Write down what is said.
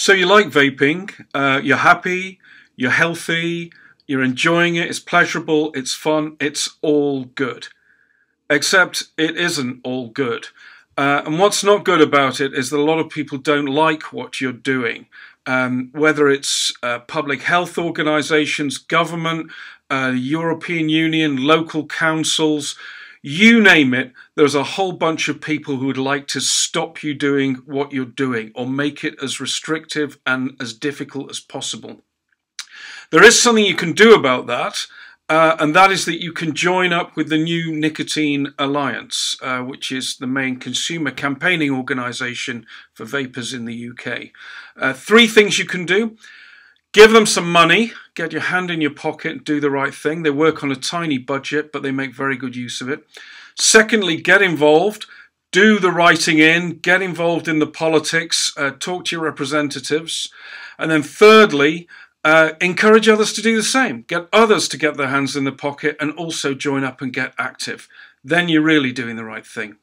So you like vaping, uh, you're happy, you're healthy, you're enjoying it, it's pleasurable, it's fun, it's all good. Except it isn't all good. Uh, and what's not good about it is that a lot of people don't like what you're doing. Um, whether it's uh, public health organizations, government, uh, European Union, local councils, you name it, there's a whole bunch of people who would like to stop you doing what you're doing or make it as restrictive and as difficult as possible. There is something you can do about that, uh, and that is that you can join up with the new Nicotine Alliance, uh, which is the main consumer campaigning organisation for vapers in the UK. Uh, three things you can do. Give them some money, get your hand in your pocket, do the right thing. They work on a tiny budget, but they make very good use of it. Secondly, get involved, do the writing in, get involved in the politics, uh, talk to your representatives. And then thirdly, uh, encourage others to do the same. Get others to get their hands in the pocket and also join up and get active. Then you're really doing the right thing.